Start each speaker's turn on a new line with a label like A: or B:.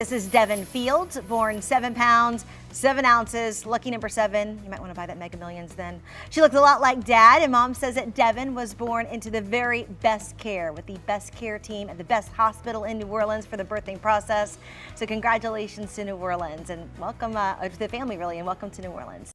A: This is Devin Fields, born seven pounds, seven ounces, lucky number seven. You might want to buy that Mega Millions then. She looks a lot like dad, and mom says that Devin was born into the very best care with the best care team at the best hospital in New Orleans for the birthing process. So, congratulations to New Orleans and welcome uh, to the family, really, and welcome to New Orleans.